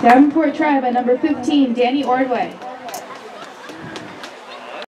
Davenport Tribe at number 15, Danny Ordway.